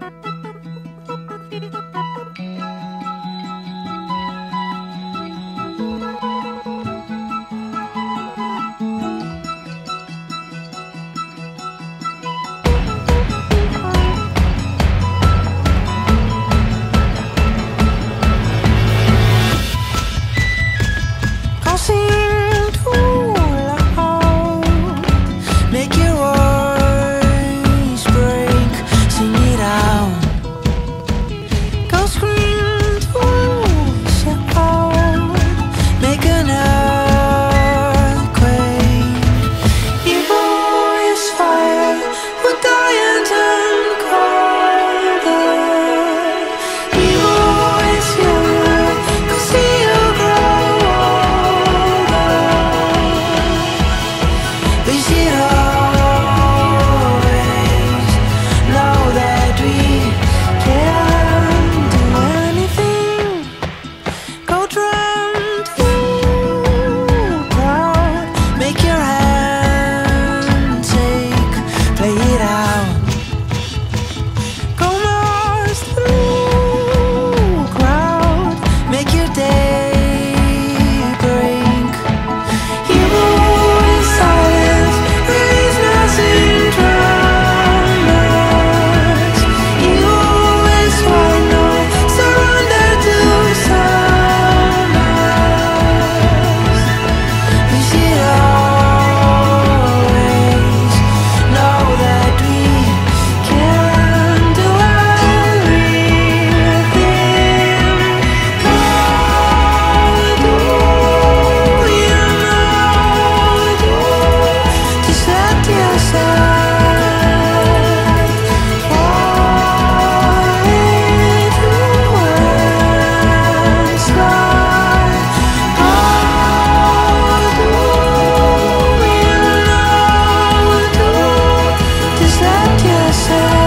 thank you sweet